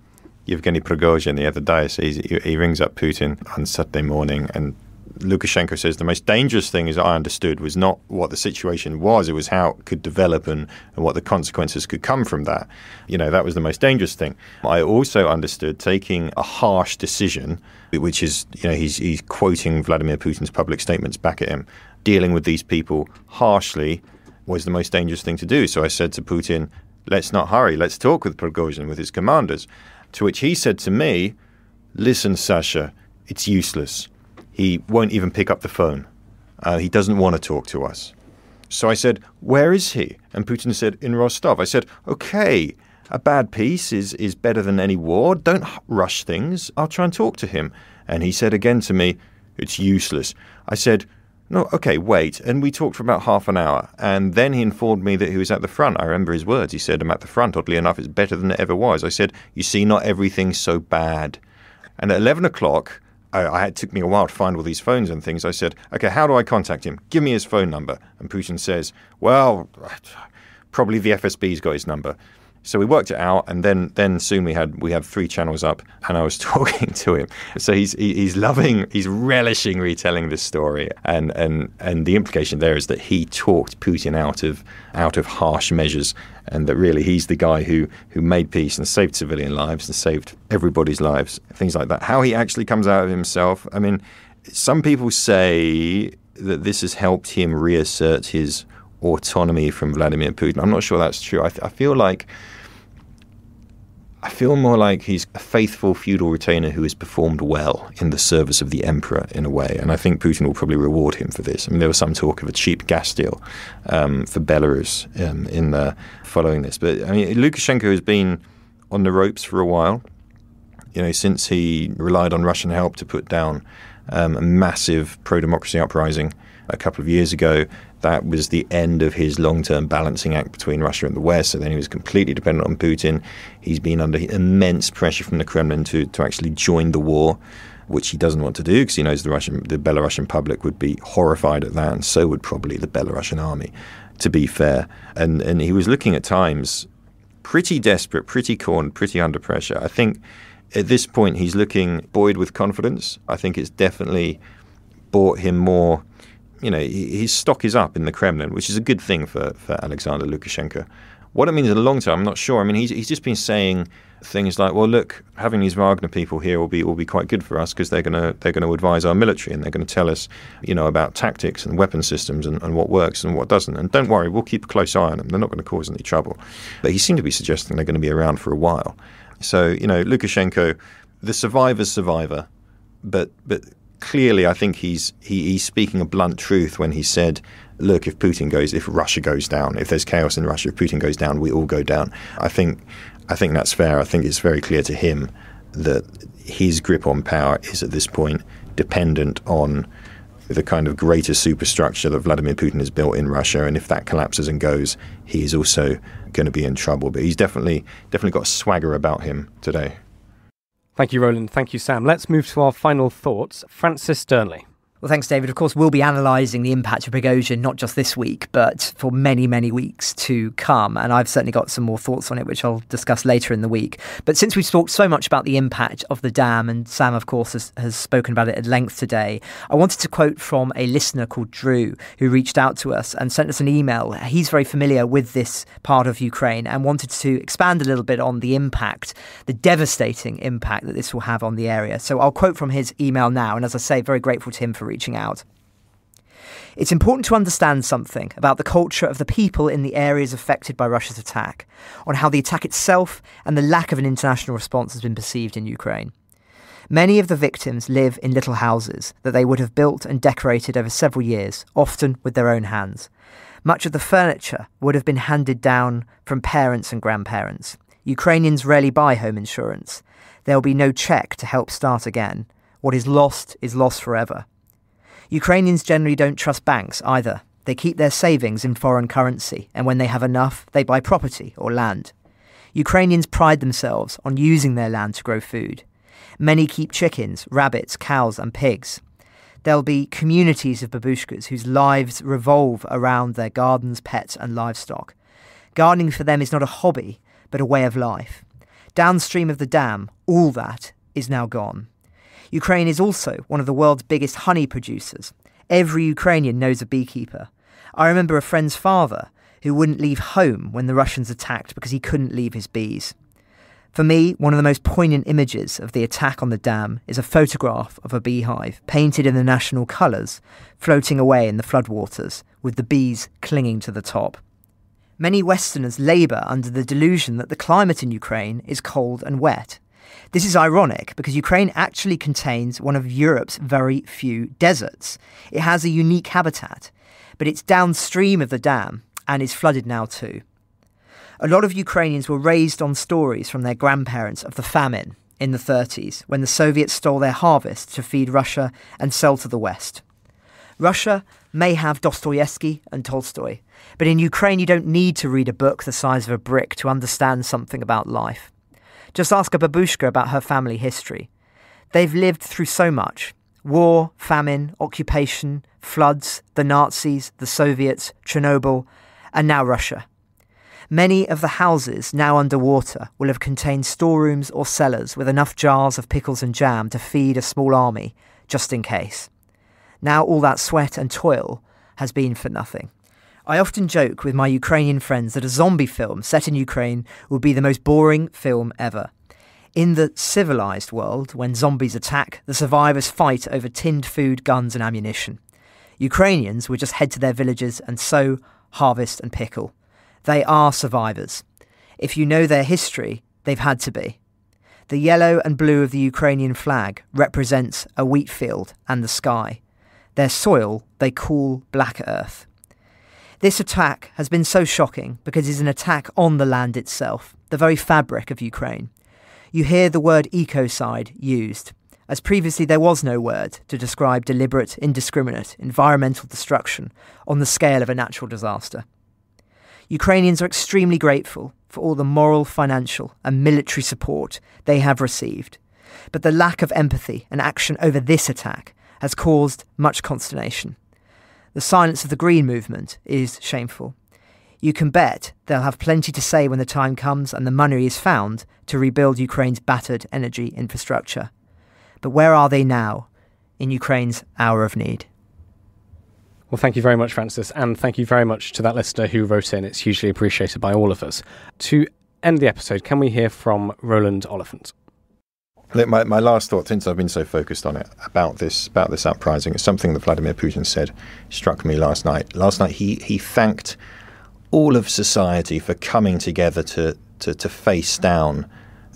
Yevgeny Prigozhin the other day. He, he rings up Putin on Saturday morning and Lukashenko says the most dangerous thing, as I understood, was not what the situation was; it was how it could develop and, and what the consequences could come from that. You know, that was the most dangerous thing. I also understood taking a harsh decision, which is, you know, he's he's quoting Vladimir Putin's public statements back at him, dealing with these people harshly was the most dangerous thing to do. So I said to Putin, let's not hurry. Let's talk with Prigozhin, with his commanders. To which he said to me, Listen, Sasha, it's useless. He won't even pick up the phone. Uh, he doesn't want to talk to us. So I said, Where is he? And Putin said, In Rostov. I said, Okay, a bad peace is, is better than any war. Don't rush things. I'll try and talk to him. And he said again to me, It's useless. I said, No, okay, wait. And we talked for about half an hour. And then he informed me that he was at the front. I remember his words. He said, I'm at the front. Oddly enough, it's better than it ever was. I said, You see, not everything's so bad. And at 11 o'clock, I, I, it took me a while to find all these phones and things. I said, okay, how do I contact him? Give me his phone number. And Putin says, well, probably the FSB's got his number. So we worked it out, and then then soon we had we had three channels up, and I was talking to him. So he's he's loving, he's relishing retelling this story, and and and the implication there is that he talked Putin out of out of harsh measures, and that really he's the guy who who made peace and saved civilian lives and saved everybody's lives, things like that. How he actually comes out of himself, I mean, some people say that this has helped him reassert his autonomy from Vladimir Putin. I'm not sure that's true. I, th- I feel like I feel more like he's a faithful feudal retainer who has performed well in the service of the emperor in a way, and I think Putin will probably reward him for this. I mean, there was some talk of a cheap gas deal um, for Belarus um, in the following this, but I mean, Lukashenko has been on the ropes for a while. You know, since he relied on Russian help to put down um, a massive pro-democracy uprising a couple of years ago, that was the end of his long term balancing act between Russia and the West. So then he was completely dependent on Putin. He's been under immense pressure from the Kremlin to, to actually join the war, which he doesn't want to do because he knows the Russian, the Belarusian public would be horrified at that, and so would probably the Belarusian army, to be fair. And, and he was looking at times pretty desperate, pretty cornered, pretty under pressure. I think at this point he's looking buoyed with confidence. I think it's definitely bought him more you know, his stock is up in the Kremlin, which is a good thing for, for Alexander Lukashenko. What it means in the long term, I'm not sure. I mean, he's, he's just been saying things like, "Well, look, having these Wagner people here will be will be quite good for us because they're gonna they're gonna advise our military and they're gonna tell us, you know, about tactics and weapon systems and, and what works and what doesn't. And don't worry, we'll keep a close eye on them. They're not going to cause any trouble." But he seemed to be suggesting they're going to be around for a while. So you know, Lukashenko, the survivor's survivor, but but clearly, I think he's he, he's speaking a blunt truth when he said, "Look, if Putin goes, if Russia goes down, if there's chaos in Russia, if Putin goes down, we all go down." I think I think that's fair. I think it's very clear to him that his grip on power is at this point dependent on the kind of greater superstructure that Vladimir Putin has built in Russia, and if that collapses and goes, he is also going to be in trouble. But he's definitely definitely got a swagger about him today. Thank you, Roland. Thank you, Sam. Let's move to our final thoughts. Francis Dearnley. Well, thanks, David. Of course, we'll be analysing the impact of Prigozhin not just this week, but for many, many weeks to come. And I've certainly got some more thoughts on it, which I'll discuss later in the week. But since we've talked so much about the impact of the dam, and Sam, of course, has, has spoken about it at length today, I wanted to quote from a listener called Drew, who reached out to us and sent us an email. He's very familiar with this part of Ukraine and wanted to expand a little bit on the impact, the devastating impact that this will have on the area. So I'll quote from his email now. And as I say, very grateful to him for reaching out. It's important to understand something about the culture of the people in the areas affected by Russia's attack, on how the attack itself and the lack of an international response has been perceived in Ukraine. Many of the victims live in little houses that they would have built and decorated over several years, often with their own hands. Much of the furniture would have been handed down from parents and grandparents. Ukrainians rarely buy home insurance. There will be no check to help start again. What is lost is lost forever. Ukrainians generally don't trust banks either. They keep their savings in foreign currency, and when they have enough, they buy property or land. Ukrainians pride themselves on using their land to grow food. Many keep chickens, rabbits, cows, and pigs. There'll be communities of babushkas whose lives revolve around their gardens, pets, and livestock. Gardening for them is not a hobby, but a way of life. Downstream of the dam, all that is now gone. Ukraine is also one of the world's biggest honey producers. Every Ukrainian knows a beekeeper. I remember a friend's father who wouldn't leave home when the Russians attacked because he couldn't leave his bees. For me, one of the most poignant images of the attack on the dam is a photograph of a beehive painted in the national colours, floating away in the floodwaters, with the bees clinging to the top. Many Westerners labour under the delusion that the climate in Ukraine is cold and wet. This is ironic because Ukraine actually contains one of Europe's very few deserts. It has a unique habitat, but it's downstream of the dam and is flooded now too. A lot of Ukrainians were raised on stories from their grandparents of the famine in the 30s when the Soviets stole their harvest to feed Russia and sell to the West. Russia may have Dostoevsky and Tolstoy, but in Ukraine you don't need to read a book the size of a brick to understand something about life. Just ask a babushka about her family history. They've lived through so much war, famine, occupation, floods, the Nazis, the Soviets, Chernobyl, and now Russia. Many of the houses now underwater will have contained storerooms or cellars with enough jars of pickles and jam to feed a small army, just in case. Now all that sweat and toil has been for nothing. I often joke with my Ukrainian friends that a zombie film set in Ukraine would be the most boring film ever. In the civilized world, when zombies attack, the survivors fight over tinned food, guns, and ammunition. Ukrainians would just head to their villages and sow, harvest, and pickle. They are survivors. If you know their history, they've had to be. The yellow and blue of the Ukrainian flag represents a wheat field and the sky. Their soil they call Black Earth. This attack has been so shocking because it's an attack on the land itself, the very fabric of Ukraine. You hear the word ecocide used, as previously there was no word to describe deliberate, indiscriminate environmental destruction on the scale of a natural disaster. Ukrainians are extremely grateful for all the moral, financial, and military support they have received. But the lack of empathy and action over this attack has caused much consternation. The silence of the Green movement is shameful. You can bet they'll have plenty to say when the time comes and the money is found to rebuild Ukraine's battered energy infrastructure. But where are they now in Ukraine's hour of need? Well, thank you very much, Francis, and thank you very much to that listener who wrote in. It's hugely appreciated by all of us. To end the episode, can we hear from Roland Oliphant? My, my last thought, since I've been so focused on it about this about this uprising, is something that Vladimir Putin said struck me last night. Last night he he thanked all of society for coming together to to, to face down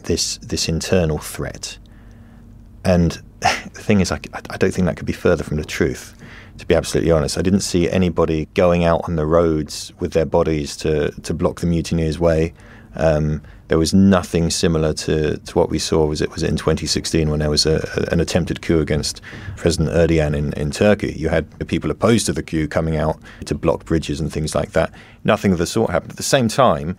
this this internal threat. And the thing is, I, I don't think that could be further from the truth to be absolutely honest. I didn't see anybody going out on the roads with their bodies to, to block the mutineers' way. Um, there was nothing similar to, to what we saw was it was in 2016 when there was a, a, an attempted coup against President Erdogan in, in Turkey. You had people opposed to the coup coming out to block bridges and things like that. Nothing of the sort happened. At the same time,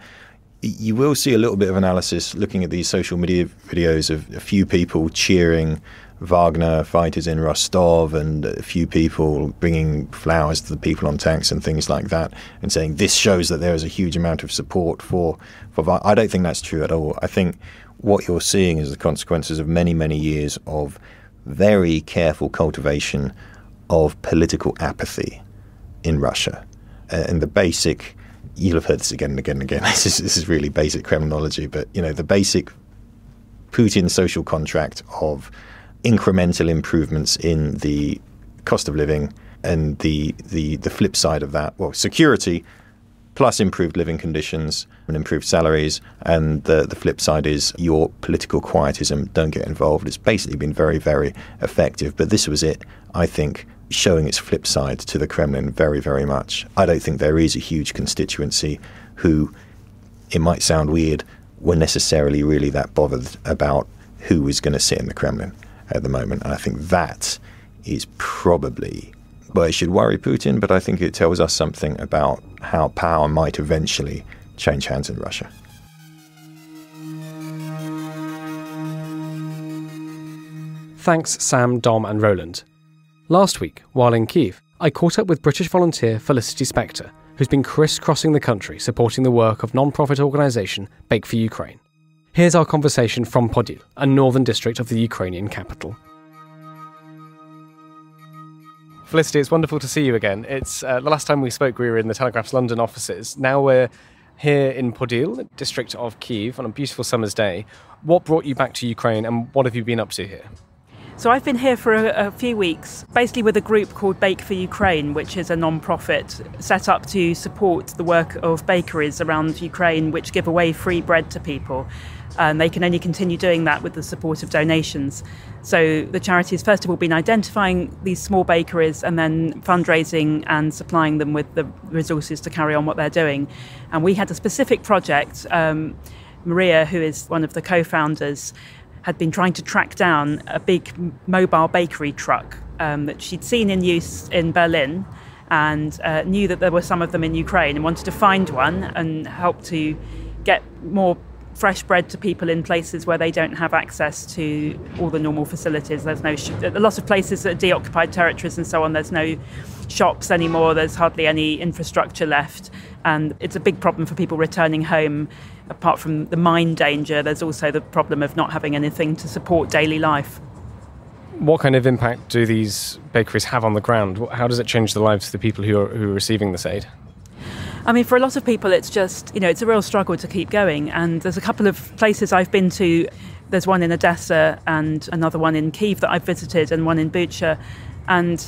you will see a little bit of analysis looking at these social media videos of a few people cheering Wagner fighters in Rostov and a few people bringing flowers to the people on tanks and things like that, and saying this shows that there is a huge amount of support for for. I don't think that's true at all. I think what you're seeing is the consequences of many many years of very careful cultivation of political apathy in Russia, and the basic. You'll have heard this again and again and again. This is, this is really basic Kremlinology, but you know the basic Putin social contract of incremental improvements in the cost of living and the, the, the flip side of that, well, security plus improved living conditions and improved salaries. And the, the flip side is your political quietism, don't get involved. It's basically been very, very effective. But this was it, I think, showing its flip side to the Kremlin very, very much. I don't think there is a huge constituency who, it might sound weird, were necessarily really that bothered about who was going to sit in the Kremlin at the moment. And I think that is probably, well, it should worry Putin, but I think it tells us something about how power might eventually change hands in Russia. Thanks, Sam, Dom, and Roland. Last week, while in Kiev, I caught up with British volunteer Felicity Spector, who's been crisscrossing the country supporting the work of non profit organisation Bake for Ukraine. Here's our conversation from Podil, a northern district of the Ukrainian capital. Felicity, it's wonderful to see you again. It's uh, the last time we spoke, we were in the Telegraph's London offices. Now we're here in Podil, district of Kiev, on a beautiful summer's day. What brought you back to Ukraine and what have you been up to here? So I've been here for a, a, few weeks, basically with a group called Bake for Ukraine, which is a non-profit set up to support the work of bakeries around Ukraine, which give away free bread to people. And they can only continue doing that with the support of donations. So the charity has first of all been identifying these small bakeries and then fundraising and supplying them with the resources to carry on what they're doing. And we had a specific project. Um, Maria, who is one of the co-founders, had been trying to track down a big mobile bakery truck um, that she'd seen in use in Berlin and uh, knew that there were some of them in Ukraine and wanted to find one and help to get more fresh bread to people in places where they don't have access to all the normal facilities. There's no sh- a lot of places that are deoccupied territories and so on. There's no shops anymore. There's hardly any infrastructure left, and it's a big problem for people returning home apart from the mine danger, there's also the problem of not having anything to support daily life. What kind of impact do these bakeries have on the ground? How does it change the lives of the people who are, who are receiving this aid? I mean, for a lot of people, it's just, you know, it's a real struggle to keep going. And there's a couple of places I've been to. There's one in Odessa and another one in Kiev that I've visited, and one in Bucha. And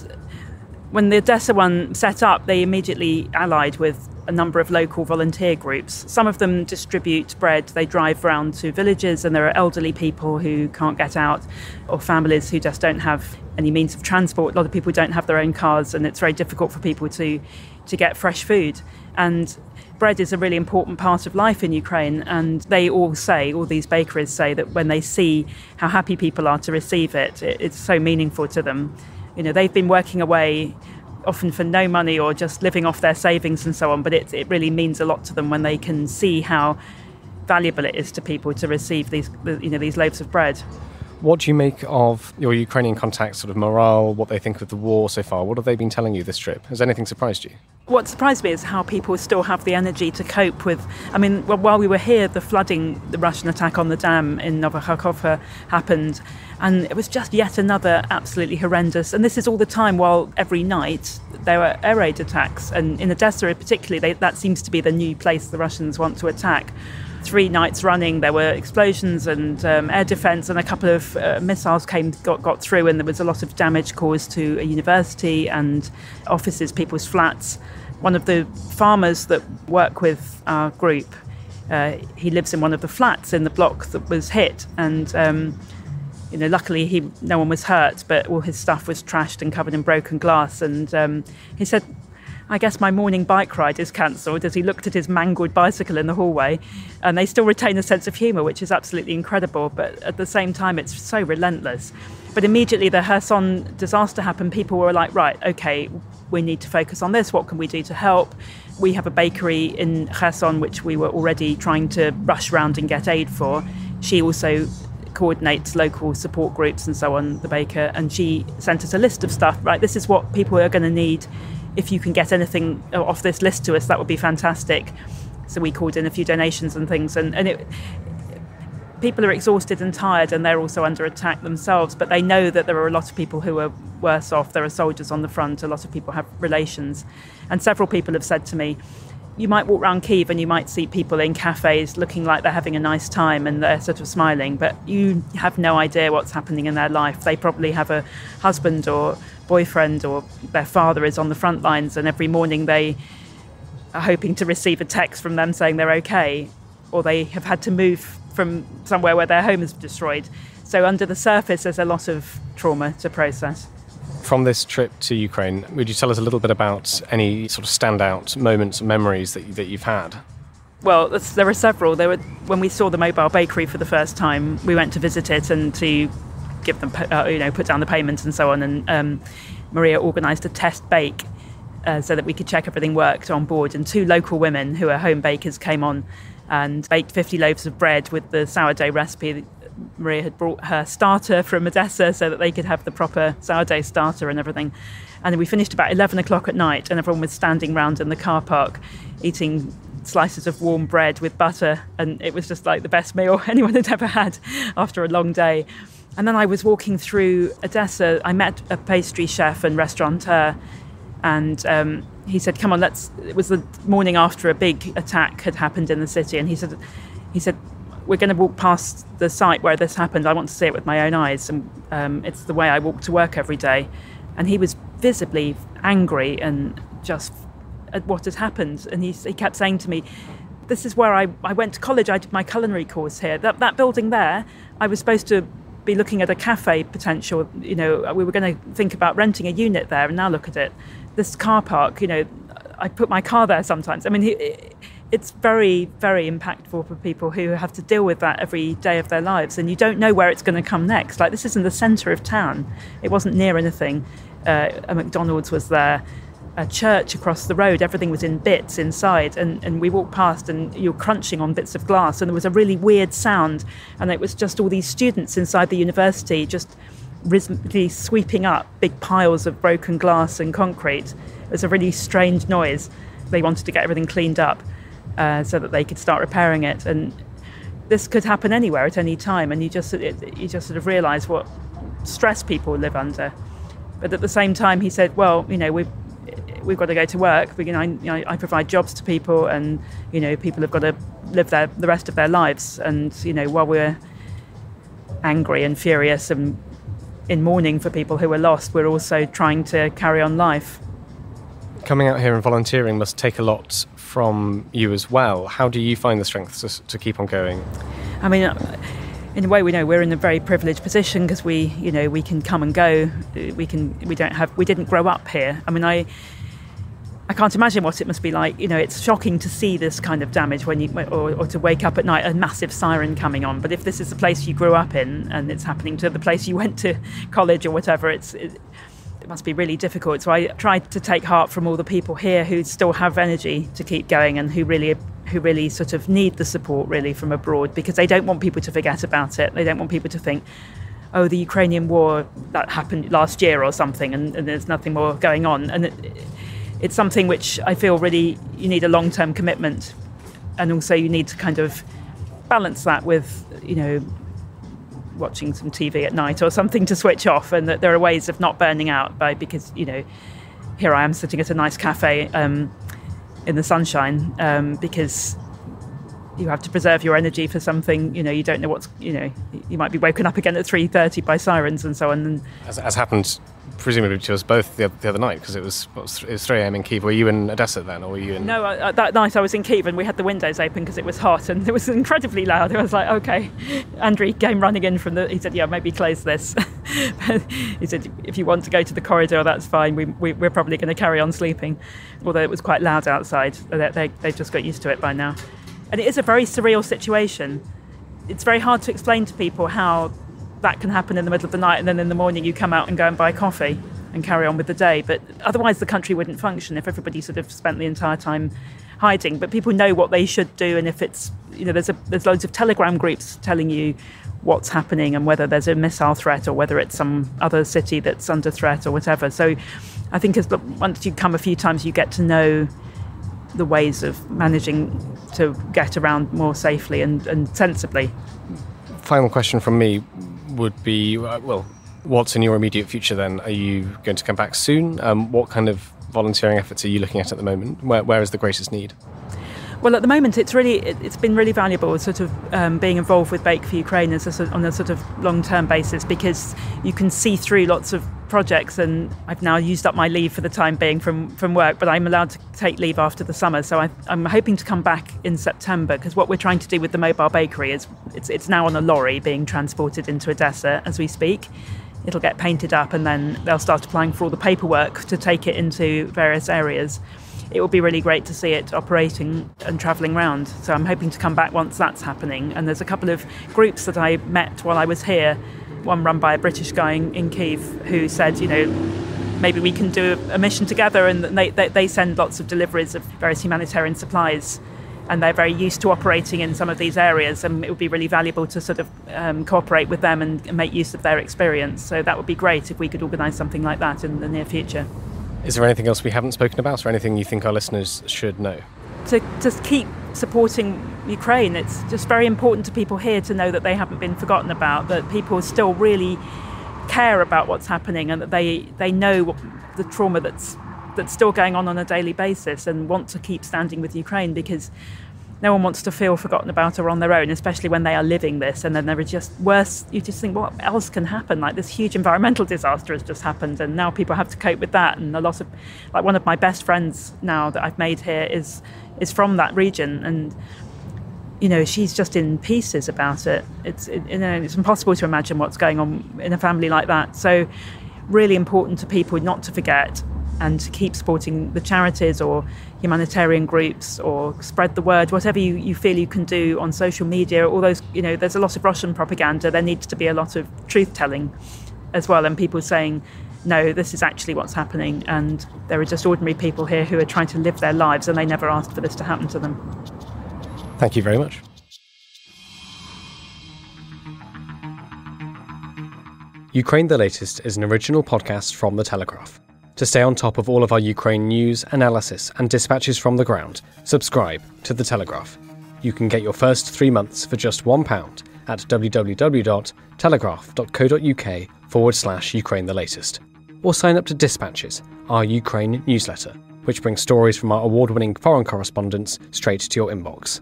when the Odessa one set up, they immediately allied with a number of local volunteer groups. Some of them distribute bread. They drive around to villages, and there are elderly people who can't get out, or families who just don't have any means of transport. A lot of people don't have their own cars, and it's very difficult for people to, to get fresh food. And bread is a really important part of life in Ukraine. And they all say, all these bakeries say, that when they see how happy people are to receive it, it it's so meaningful to them. You know, they've been working away often for no money or just living off their savings and so on. But it, it really means a lot to them when they can see how valuable it is to people to receive these, you know, these loaves of bread. What do you make of your Ukrainian contacts' sort of morale, what they think of the war so far? What have they been telling you this trip? Has anything surprised you? What surprised me is how people still have the energy to cope with. I mean, while we were here, the flooding, the Russian attack on the dam in Nova Kakhovka happened, and it was just yet another absolutely horrendous. And this is all the time while every night there were air raid attacks, and in Odessa particularly, they, that seems to be the new place the Russians want to attack three nights running there were explosions and um, air defence and a couple of uh, missiles came got, got through and there was a lot of damage caused to a university and offices people's flats one of the farmers that work with our group uh, he lives in one of the flats in the block that was hit and um, you know luckily he no one was hurt but all his stuff was trashed and covered in broken glass and um, he said I guess my morning bike ride is cancelled as he looked at his mangled bicycle in the hallway. And they still retain a sense of humour, which is absolutely incredible. But at the same time, it's so relentless. But immediately the Kherson disaster happened, people were like, right, okay, we need to focus on this. What can we do to help? We have a bakery in Kherson, which we were already trying to rush around and get aid for. She also coordinates local support groups and so on, the baker, and she sent us a list of stuff. Right, this is what people are going to need if you can get anything off this list to us, that would be fantastic. So we called in a few donations and things, and, and it, people are exhausted and tired, and they're also under attack themselves. But they know that there are a lot of people who are worse off. There are soldiers on the front. A lot of people have relations, and several people have said to me, "You might walk around Kiev and you might see people in cafes looking like they're having a nice time and they're sort of smiling, but you have no idea what's happening in their life. They probably have a husband or boyfriend or their father is on the front lines, and every morning they are hoping to receive a text from them saying they're okay, or they have had to move from somewhere where their home is destroyed. So, under the surface, there's a lot of trauma to process. From this trip to Ukraine, would you tell us a little bit about any sort of standout moments, memories that, that you've had? Well, there are several. There were when we saw the mobile bakery for the first time. We went to visit it and to give them, uh, you know, put down the payments and so on. And um, Maria organised a test bake uh, so that we could check everything worked on board. And two local women who are home bakers came on and baked 50 loaves of bread with the sourdough recipe. Maria had brought her starter from Odessa so that they could have the proper sourdough starter and everything. And we finished about 11 o'clock at night, and everyone was standing round in the car park eating slices of warm bread with butter. And it was just like the best meal anyone had ever had after a long day. And then I was walking through Odessa. I met a pastry chef and restaurateur, and um, he said, "Come on, let's." It was the morning after a big attack had happened in the city, and he said, "He said, we're going to walk past the site where this happened. I want to see it with my own eyes. And um, it's the way I walk to work every day. And he was visibly angry and just at what had happened. And he, he kept saying to me, This is where I, I went to college. I did my culinary course here. That, that building there, I was supposed to be looking at a cafe potential. You know, we were going to think about renting a unit there. And now look at it. This car park, you know, I put my car there sometimes. I mean, it's very, very impactful for people who have to deal with that every day of their lives. And you don't know where it's going to come next. Like, this is in the centre of town, it wasn't near anything. Uh, a McDonald's was there, a church across the road, everything was in bits inside. And, and we walked past, and you're crunching on bits of glass, and there was a really weird sound. And it was just all these students inside the university just rhythmically sweeping up big piles of broken glass and concrete. It was a really strange noise. They wanted to get everything cleaned up uh, so that they could start repairing it. And this could happen anywhere at any time, and you just it, you just sort of realise what stress people live under. But at the same time, he said, "Well, you know, we've we've got to go to work. We, you know, I, you know, I provide jobs to people, and you know, people have got to live their the rest of their lives. And you know, while we're angry and furious and in mourning for people who are lost, we're also trying to carry on life." Coming out here and volunteering must take a lot from you as well. How do you find the strength to, to keep on going? I mean, uh, in a way, we know we're in a very privileged position because we, you know, we can come and go. We can, we don't have, we didn't grow up here. I mean, I, I can't imagine what it must be like. You know, it's shocking to see this kind of damage when you, or, or, to wake up at night, a massive siren coming on. But if this is the place you grew up in and it's happening to the place you went to college or whatever, it's, it, it must be really difficult. So I tried to take heart from all the people here who still have energy to keep going and who really who really sort of need the support really from abroad because they don't want people to forget about it. They don't want people to think, oh, the Ukrainian war that happened last year or something, and, and there's nothing more going on. And it, it's something which I feel really you need a long term commitment, and also you need to kind of balance that with you know watching some TV at night or something to switch off, and that there are ways of not burning out by because you know here I am sitting at a nice cafe um, in the sunshine um, because you have to preserve your energy for something you know you don't know what's you know you might be woken up again at 3.30 by sirens and so on. As, as happened presumably to us both the, the other night because it was it was 3 a.m. in Kiev. Were you in Odessa then, or were you in? No, uh, that night I was in Kiev and we had the windows open because it was hot and it was incredibly loud. I was like, okay. Andrew came running in from the. He said, yeah, maybe close this. he said, if you want to go to the corridor, that's fine. We, we, we're probably going to carry on sleeping, although it was quite loud outside. They, they, they just got used to it by now, and it is a very surreal situation. It's very hard to explain to people how that can happen in the middle of the night, and then in the morning you come out and go and buy coffee and carry on with the day. But otherwise, the country wouldn't function if everybody sort of spent the entire time hiding. But people know what they should do, and if it's you know, there's a, there's loads of Telegram groups telling you what's happening and whether there's a missile threat or whether it's some other city that's under threat or whatever. So, I think as once you come a few times, you get to know the ways of managing to get around more safely and, and sensibly. Final question from me would be uh, well, what's in your immediate future then? Are you going to come back soon? Um, what kind of volunteering efforts are you looking at at the moment? Where, where is the greatest need? Well, at the moment, it's really it's been really valuable, sort of um, being involved with Bake for Ukraine as a, on a sort of long-term basis because you can see through lots of projects. And I've now used up my leave for the time being from from work, but I'm allowed to take leave after the summer. So I, am hoping to come back in September because what we're trying to do with the mobile bakery is it's it's now on a lorry being transported into Odessa as we speak. It'll get painted up, and then they'll start applying for all the paperwork to take it into various areas it would be really great to see it operating and travelling around. So I'm hoping to come back once that's happening. And there's a couple of groups that I met while I was here. One run by a British guy in, in Kiev who said, you know, maybe we can do a mission together. And they, they, they send lots of deliveries of various humanitarian supplies and they're very used to operating in some of these areas and it would be really valuable to sort of um, cooperate with them and make use of their experience so that would be great if we could organise something like that in the near future is there anything else we haven't spoken about or anything you think our listeners should know? To just keep supporting Ukraine. It's just very important to people here to know that they haven't been forgotten about, that people still really care about what's happening and that they, they know the trauma that's that's still going on on a daily basis and want to keep standing with Ukraine because no one wants to feel forgotten about or on their own, especially when they are living this. And then there are just worse, you just think, what else can happen? Like this huge environmental disaster has just happened, and now people have to cope with that. And a lot of, like one of my best friends now that I've made here is is from that region, and you know she's just in pieces about it. It's it, you know it's impossible to imagine what's going on in a family like that. So really important to people not to forget and to keep supporting the charities or humanitarian groups or spread the word, whatever you, you feel you can do on social media. All those, you know, there's a lot of Russian propaganda. There needs to be a lot of truth telling as well, and people saying, no, this is actually what's happening. And there are just ordinary people here who are trying to live their lives and they never asked for this to happen to them. Thank you very much. Ukraine the Latest is an original podcast from The Telegraph. To stay on top of all of our Ukraine news, analysis, and dispatches from the ground, subscribe to The Telegraph. You can get your first three months for just £1 at www.telegraph.co.uk forward slash Ukraine the latest. Or sign up to Dispatches, our Ukraine newsletter, which brings stories from our award winning foreign correspondents straight to your inbox.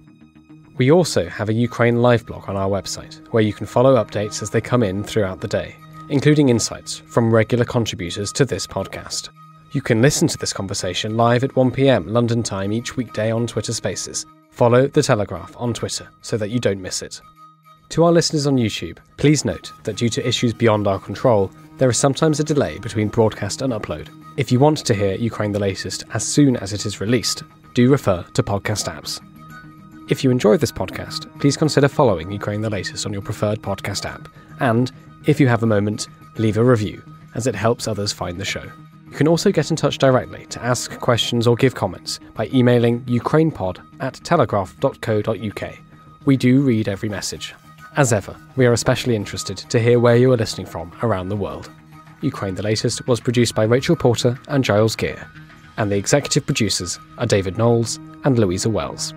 We also have a Ukraine live blog on our website, where you can follow updates as they come in throughout the day including insights from regular contributors to this podcast. You can listen to this conversation live at 1pm London time each weekday on Twitter Spaces. Follow The Telegraph on Twitter so that you don't miss it. To our listeners on YouTube, please note that due to issues beyond our control, there is sometimes a delay between broadcast and upload. If you want to hear Ukraine the latest as soon as it is released, do refer to podcast apps. If you enjoy this podcast, please consider following Ukraine the latest on your preferred podcast app, and if you have a moment, leave a review, as it helps others find the show. You can also get in touch directly to ask questions or give comments by emailing ukrainepod at telegraph.co.uk. We do read every message. As ever, we are especially interested to hear where you are listening from around the world. Ukraine the Latest was produced by Rachel Porter and Giles Gear, and the executive producers are David Knowles and Louisa Wells.